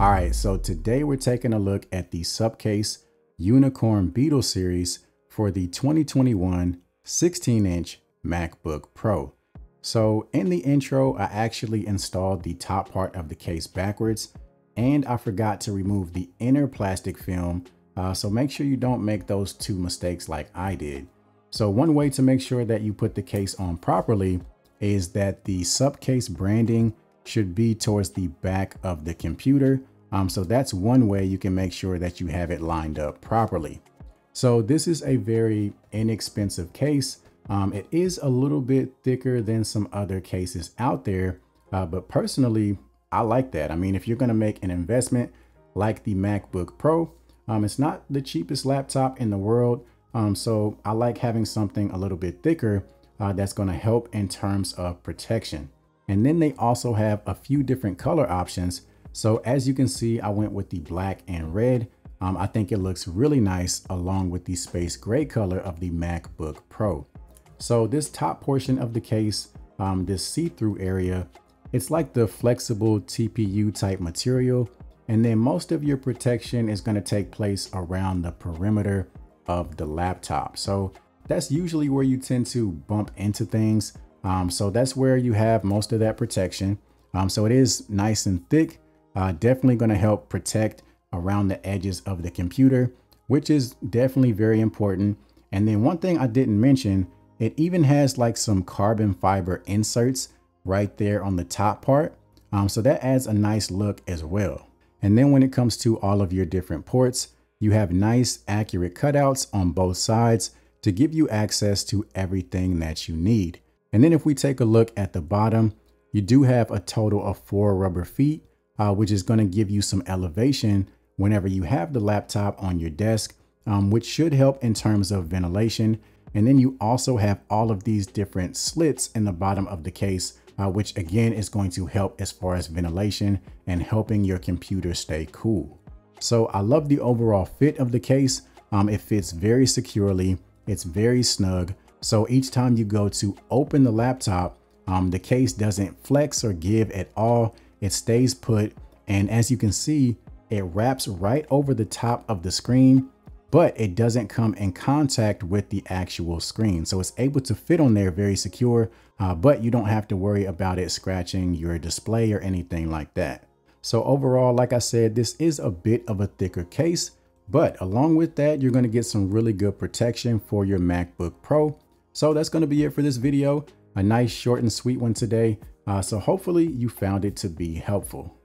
All right, so today we're taking a look at the Supcase Unicorn Beetle series for the 2021 16 inch MacBook Pro. So in the intro, I actually installed the top part of the case backwards and I forgot to remove the inner plastic film. Uh, so make sure you don't make those two mistakes like I did. So one way to make sure that you put the case on properly is that the Supcase branding should be towards the back of the computer. Um, so that's one way you can make sure that you have it lined up properly. So this is a very inexpensive case. Um, it is a little bit thicker than some other cases out there, uh, but personally, I like that. I mean, if you're going to make an investment like the MacBook Pro, um, it's not the cheapest laptop in the world. Um, so I like having something a little bit thicker uh, that's going to help in terms of protection. And then they also have a few different color options. So as you can see, I went with the black and red. Um, I think it looks really nice along with the space gray color of the MacBook Pro. So this top portion of the case, um, this see-through area, it's like the flexible TPU type material. And then most of your protection is gonna take place around the perimeter of the laptop. So that's usually where you tend to bump into things. Um, so that's where you have most of that protection. Um, so it is nice and thick, uh, definitely going to help protect around the edges of the computer, which is definitely very important. And then one thing I didn't mention, it even has like some carbon fiber inserts right there on the top part. Um, so that adds a nice look as well. And then when it comes to all of your different ports, you have nice accurate cutouts on both sides to give you access to everything that you need. And then if we take a look at the bottom, you do have a total of four rubber feet, uh, which is going to give you some elevation whenever you have the laptop on your desk, um, which should help in terms of ventilation. And then you also have all of these different slits in the bottom of the case, uh, which again is going to help as far as ventilation and helping your computer stay cool. So I love the overall fit of the case. Um, it fits very securely. It's very snug. So each time you go to open the laptop, um, the case doesn't flex or give at all. It stays put. And as you can see, it wraps right over the top of the screen, but it doesn't come in contact with the actual screen. So it's able to fit on there very secure, uh, but you don't have to worry about it scratching your display or anything like that. So overall, like I said, this is a bit of a thicker case, but along with that, you're gonna get some really good protection for your MacBook Pro. So that's gonna be it for this video. A nice short and sweet one today. Uh, so hopefully you found it to be helpful.